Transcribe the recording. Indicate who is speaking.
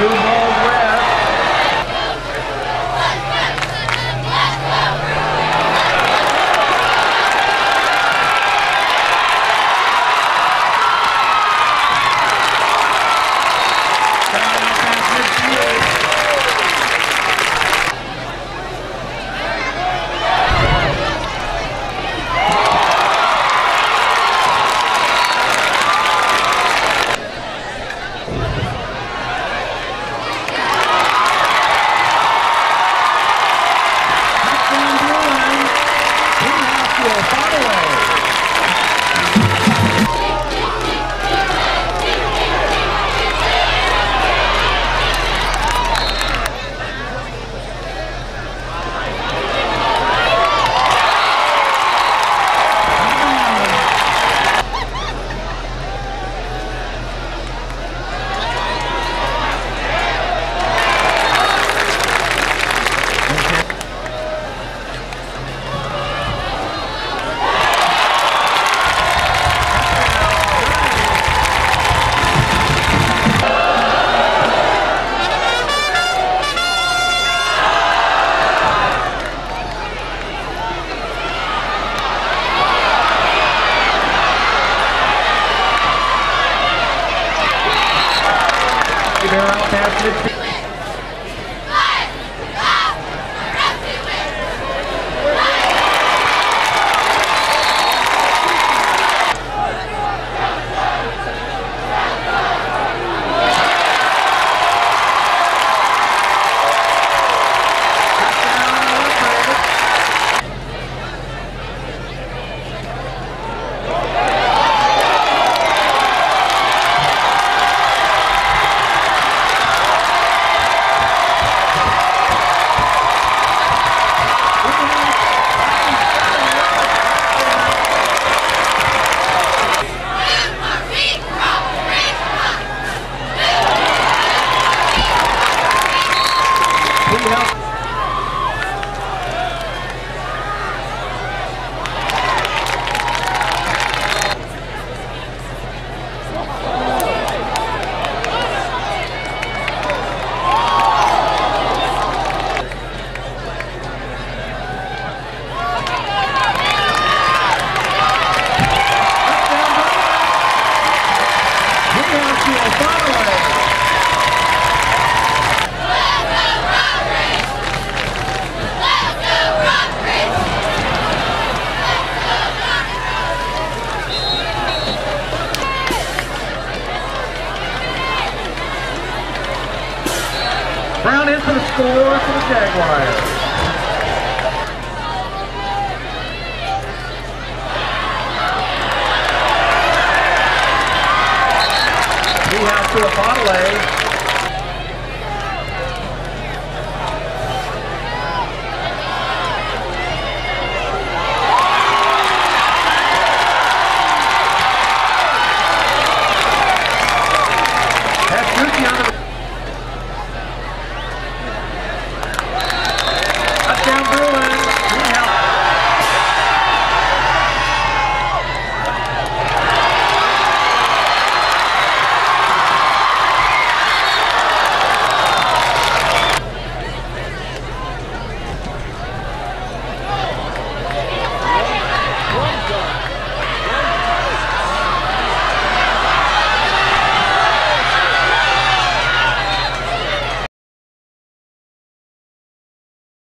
Speaker 1: Two balls They're out Brown in for the score for the Jaguars. Treehouse to a Fataway.